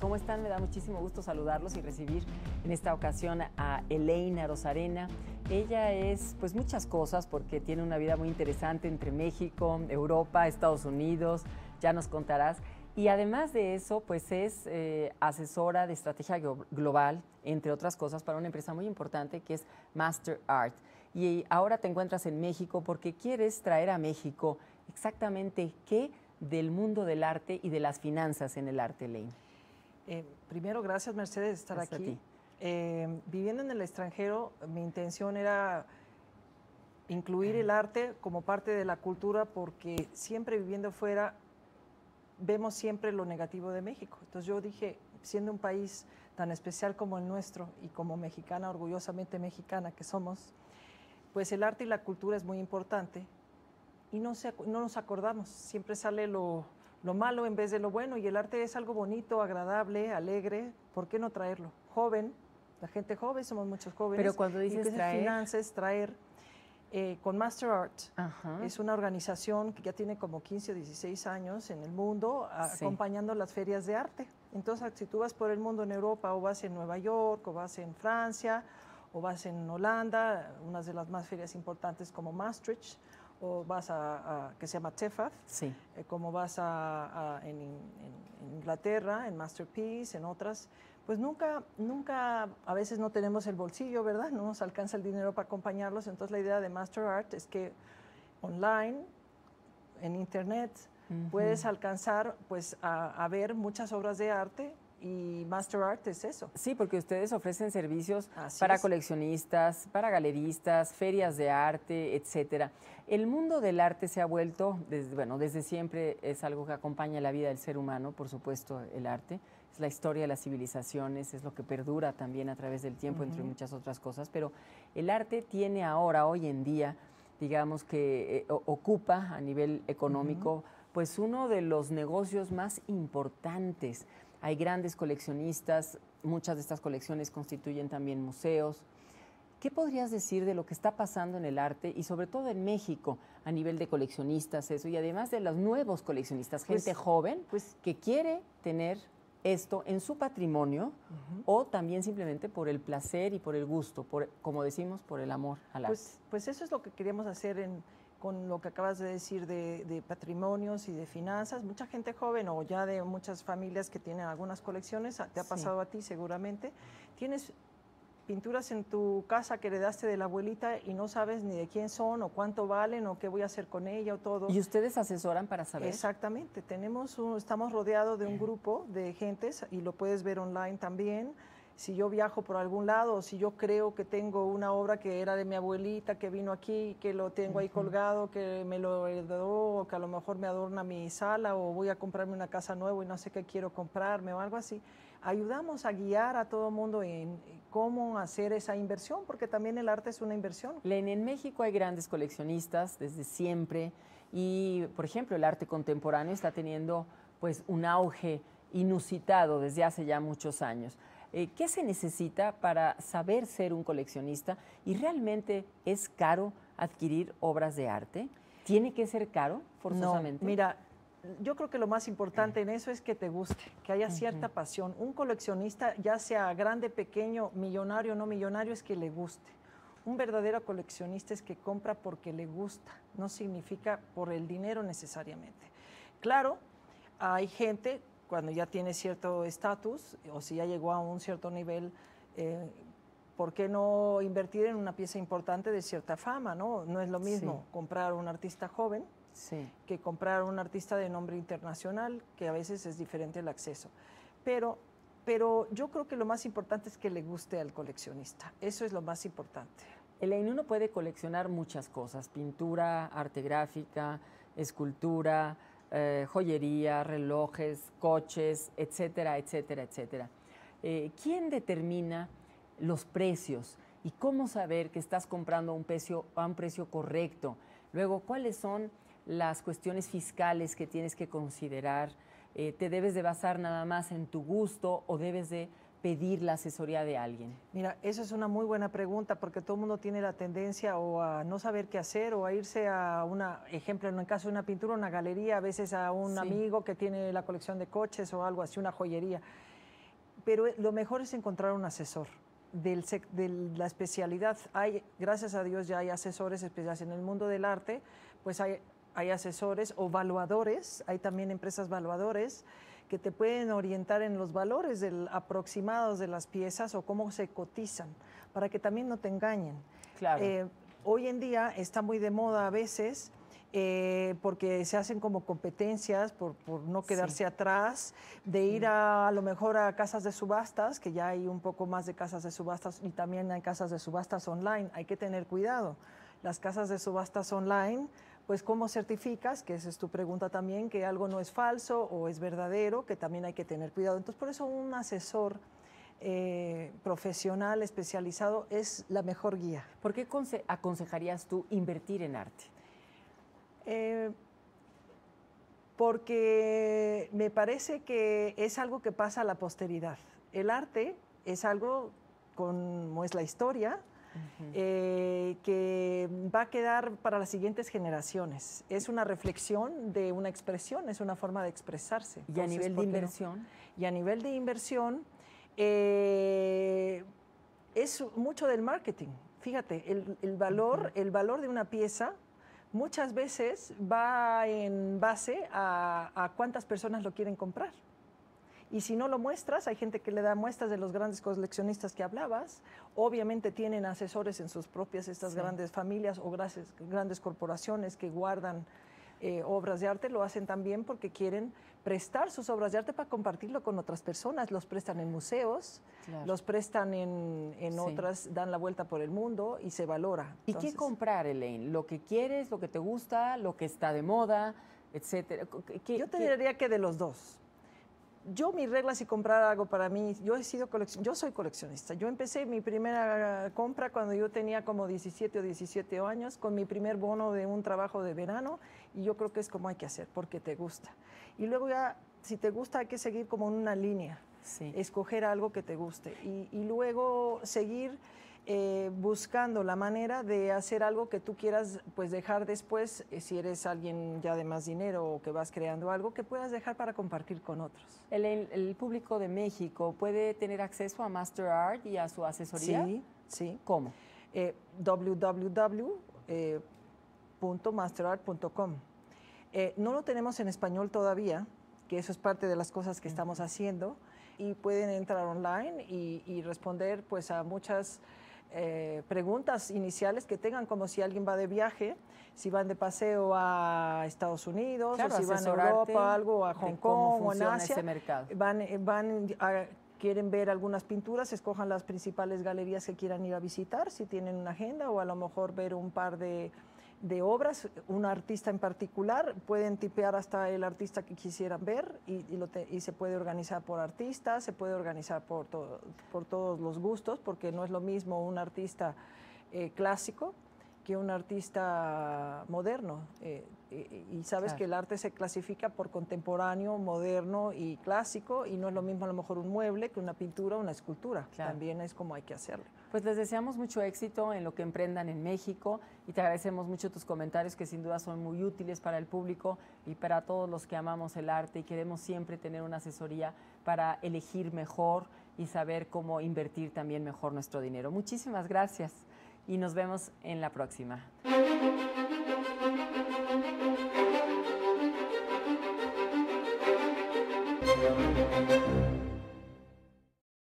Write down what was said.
¿Cómo están? Me da muchísimo gusto saludarlos y recibir en esta ocasión a Elaine Rosarena. Ella es pues muchas cosas porque tiene una vida muy interesante entre México, Europa, Estados Unidos, ya nos contarás. Y además de eso, pues es eh, asesora de estrategia global, entre otras cosas, para una empresa muy importante que es Master Art. Y ahora te encuentras en México porque quieres traer a México exactamente qué del mundo del arte y de las finanzas en el arte, Elaine. Eh, primero, gracias Mercedes de estar Gracias a aquí. ti. Eh, viviendo en el extranjero, mi intención era incluir el arte como parte de la cultura porque siempre viviendo fuera vemos siempre lo negativo de México. Entonces yo dije, siendo un país tan especial como el nuestro y como mexicana, orgullosamente mexicana que somos, pues el arte y la cultura es muy importante y no, se, no nos acordamos, siempre sale lo, lo malo en vez de lo bueno y el arte es algo bonito, agradable, alegre, ¿por qué no traerlo? Joven, la gente joven, somos muchos jóvenes. Pero cuando dices que es traer- finanzas, traer, eh, con Master Art, Ajá. es una organización que ya tiene como 15 o 16 años en el mundo Sí. acompañando las ferias de arte. Entonces, si tú vas por el mundo en Europa o vas en Nueva York o vas en Francia o vas en Holanda, una de las más ferias importantes como Maastricht, o vas a, a- que se llama TEFAF, Sí. eh, como vas a, a- en, en- en Inglaterra, en Masterpiece, en otras, pues nunca, nunca, a veces no tenemos el bolsillo, ¿verdad? No nos alcanza el dinero para acompañarlos. Entonces la idea de Master Art es que online, en internet, puedes alcanzar pues a, a ver muchas obras de arte y Master Art es eso. Sí, porque ustedes ofrecen servicios Así para es. coleccionistas, para galeristas, ferias de arte, etcétera. El mundo del arte se ha vuelto, desde, bueno, desde siempre es algo que acompaña la vida del ser humano, por supuesto, el arte. Es la historia de las civilizaciones, es lo que perdura también a través del tiempo, entre muchas otras cosas. Pero el arte tiene ahora, hoy en día, digamos que eh, ocupa a nivel económico, pues uno de los negocios más importantes. Hay grandes coleccionistas, muchas de estas colecciones constituyen también museos. ¿Qué podrías decir de lo que está pasando en el arte y sobre todo en México a nivel de coleccionistas, eso, y además de los nuevos coleccionistas, Pues- gente joven pues- que quiere tener esto en su patrimonio o también simplemente por el placer y por el gusto, por, como decimos, por el amor al arte? Pues, pues eso es lo que queríamos hacer en- con lo que acabas de decir de, de patrimonios y de finanzas. Mucha gente joven o ya de muchas familias que tienen algunas colecciones, te ha Sí. pasado a ti seguramente, tienes pinturas en tu casa que heredaste de la abuelita y no sabes ni de quién son o cuánto valen o qué voy a hacer con ella o todo. ¿Y ustedes asesoran para saber? Exactamente, tenemos un- estamos rodeados de un grupo de gentes y lo puedes ver online también. Si yo viajo por algún lado o si yo creo que tengo una obra que era de mi abuelita, que vino aquí, que lo tengo ahí colgado, que me lo heredó, o que a lo mejor me adorna mi sala, o voy a comprarme una casa nueva y no sé qué quiero comprarme o algo así, ayudamos a guiar a todo mundo en cómo hacer esa inversión, porque también el arte es una inversión. Len, en México hay grandes coleccionistas desde siempre y, por ejemplo, el arte contemporáneo está teniendo pues un auge inusitado desde hace ya muchos años. Eh, ¿Qué se necesita para saber ser un coleccionista? ¿Y realmente es caro adquirir obras de arte? ¿Tiene que ser caro forzosamente? No, mira, yo creo que lo más importante en eso es que te guste, que haya cierta pasión. Un coleccionista, ya sea grande, pequeño, millonario o no millonario, es que le guste. Un verdadero coleccionista es que compra porque le gusta, no significa por el dinero necesariamente. Claro, hay gente cuando ya tiene cierto estatus o si ya llegó a un cierto nivel, eh, ¿por qué no invertir en una pieza importante de cierta fama? No, no es lo mismo Sí. comprar un artista joven Sí. que comprar un artista de nombre internacional, que a veces es diferente el acceso. Pero, pero yo creo que lo más importante es que le guste al coleccionista. Eso es lo más importante. Elaine, uno puede coleccionar muchas cosas, pintura, arte gráfica, escultura, eh, joyería, relojes, coches, etcétera, etcétera, etcétera. Eh, ¿Quién determina los precios y cómo saber que estás comprando a un precio, un precio correcto? Luego, ¿cuáles son las cuestiones fiscales que tienes que considerar? eh, te debes de basar nada más en tu gusto o debes de pedir la asesoría de alguien? Mira, esa es una muy buena pregunta porque todo el mundo tiene la tendencia o a no saber qué hacer o a irse a una, ejemplo, en el caso de una pintura, una galería, a veces a un amigo que tiene la colección de coches o algo así, una joyería. Pero eh, lo mejor es encontrar un asesor. Del, de la especialidad, hay, gracias a Dios ya hay asesores especiales en el mundo del arte, pues hay, hay asesores o valuadores, hay también empresas valuadores que te pueden orientar en los valores del, aproximados de las piezas o cómo se cotizan, para que también no te engañen. Claro. Eh, hoy en día está muy de moda a veces eh, porque se hacen como competencias por, no quedarse atrás, de ir a, a lo mejor a casas de subastas, que ya hay un poco más de casas de subastas y también hay casas de subastas online. Hay que tener cuidado. Las casas de subastas online pues cómo certificas, que esa es tu pregunta también, que algo no es falso o es verdadero, que también hay que tener cuidado. Entonces, por eso un asesor eh, profesional especializado es la mejor guía. ¿Por qué aconsejarías tú invertir en arte? Eh, porque me parece que es algo que pasa a la posteridad. El arte es algo como es la historia, eh, que va a quedar para las siguientes generaciones. Es una reflexión de una expresión, es una forma de expresarse. ¿Y a nivel de inversión? Y a nivel de inversión eh, es mucho del marketing. Fíjate, el, valor, el valor de una pieza muchas veces va en base a cuántas personas lo quieren comprar. Y si no lo muestras, hay gente que le da muestras de los grandes coleccionistas que hablabas. Obviamente tienen asesores en sus propias, estas grandes familias o grandes, corporaciones que guardan eh, obras de arte, lo hacen también porque quieren prestar sus obras de arte para compartirlo con otras personas. Los prestan en museos, los prestan en, otras, dan la vuelta por el mundo y se valora. ¿Y qué comprar, Elaine? ¿Lo que quieres, lo que te gusta, lo que está de moda, etcétera? Yo te diría que de los dos yo mi regla si comprar algo para mí, yo he sido yo soy coleccionista. Yo empecé mi primera compra cuando yo tenía como 17 o 17 años con mi primer bono de un trabajo de verano y yo creo que es como hay que hacer porque te gusta. Y luego ya si te gusta hay que seguir como en una línea, escoger algo que te guste y, y luego seguir eh, buscando la manera de hacer algo que tú quieras pues dejar después, eh, si eres alguien ya de más dinero o que vas creando algo, que puedas dejar para compartir con otros. ¿El, público de México puede tener acceso a Master Art y a su asesoría? Sí, sí. ¿Cómo? Eh, www.masterart.com. no lo tenemos en español todavía, que eso es parte de las cosas que estamos haciendo, y pueden entrar online y, y responder pues a muchas eh, preguntas iniciales que tengan, como si alguien va de viaje, si van de paseo a Estados Unidos, o si van a Europa, algo, a Hong Kong o en Asia, van, eh, van quieren ver algunas pinturas, escojan las principales galerías que quieran ir a visitar, si tienen una agenda, o a lo mejor ver un par de de obras, un artista en particular, pueden tipear hasta el artista que quisieran ver y, y, se puede organizar por artista, se puede organizar por, por todos los gustos, porque no es lo mismo un artista eh, clásico que un artista moderno. Eh, y sabes que el arte se clasifica por contemporáneo, moderno y clásico, y no es lo mismo a lo mejor un mueble que una pintura o una escultura. También es como hay que hacerlo. Pues les deseamos mucho éxito en lo que emprendan en México y te agradecemos mucho tus comentarios que sin duda son muy útiles para el público y para todos los que amamos el arte y queremos siempre tener una asesoría para elegir mejor y saber cómo invertir también mejor nuestro dinero. Muchísimas gracias y nos vemos en la próxima.